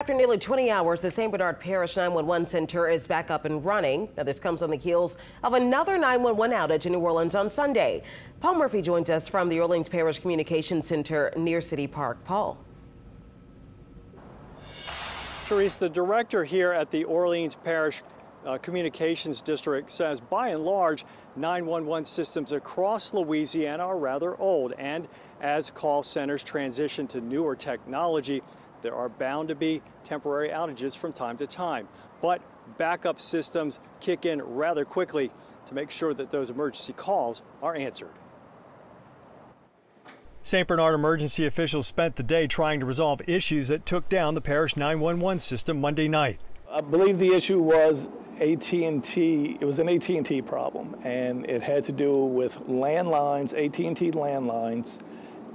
After nearly 20 hours, the St. Bernard Parish 911 Center is back up and running. Now, this comes on the heels of another 911 outage in New Orleans on Sunday. Paul Murphy joins us from the Orleans Parish Communications Center near City Park. Paul. Therese, the director here at the Orleans Parish uh, Communications District says by and large, 911 systems across Louisiana are rather old. And as call centers transition to newer technology, there are bound to be temporary outages from time to time. But backup systems kick in rather quickly to make sure that those emergency calls are answered. St. Bernard emergency officials spent the day trying to resolve issues that took down the parish 911 system Monday night. I believe the issue was AT&T. It was an AT&T problem, and it had to do with landlines, AT&T landlines,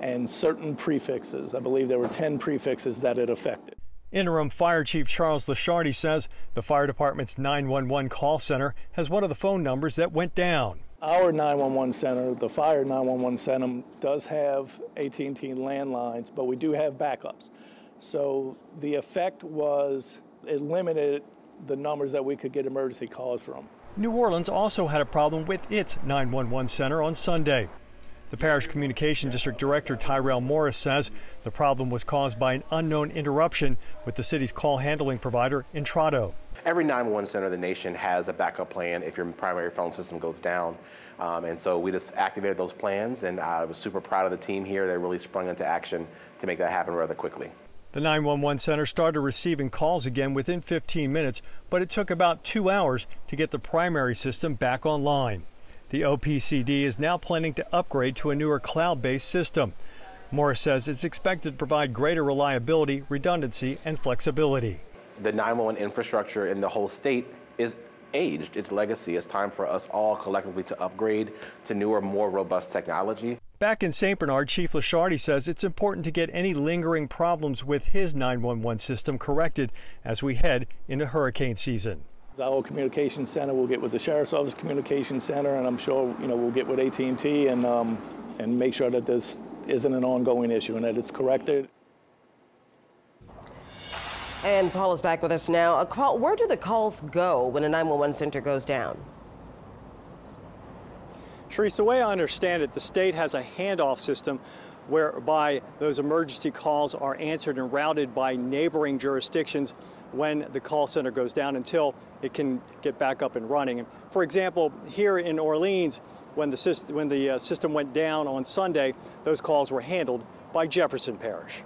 and certain prefixes. I believe there were 10 prefixes that it affected. Interim Fire Chief Charles Lashardi says the fire department's 911 call center has one of the phone numbers that went down. Our 911 center, the fire 911 center, does have AT&T landlines, but we do have backups. So the effect was it limited the numbers that we could get emergency calls from. New Orleans also had a problem with its 911 center on Sunday. The Parish Communication District Director Tyrell Morris says the problem was caused by an unknown interruption with the city's call handling provider, Intrado. Every 911 center in the nation has a backup plan if your primary phone system goes down. Um, and so we just activated those plans, and I was super proud of the team here. They really sprung into action to make that happen rather quickly. The 911 center started receiving calls again within 15 minutes, but it took about two hours to get the primary system back online. The OPCD is now planning to upgrade to a newer cloud based system. Morris says it's expected to provide greater reliability, redundancy, and flexibility. The 911 infrastructure in the whole state is aged, its legacy. It's time for us all collectively to upgrade to newer, more robust technology. Back in St. Bernard, Chief Lashardi says it's important to get any lingering problems with his 911 system corrected as we head into hurricane season. Our communication center will get with the sheriff's office communication center, and I'm sure you know we'll get with AT&T and um, and make sure that this isn't an ongoing issue and that it's corrected. And Paul is back with us now. A call, where do the calls go when a 911 center goes down? Therese, the way I understand it, the state has a handoff system whereby those emergency calls are answered and routed by neighboring jurisdictions when the call center goes down until it can get back up and running. For example, here in Orleans, when the, system, when the uh, system went down on Sunday, those calls were handled by Jefferson Parish.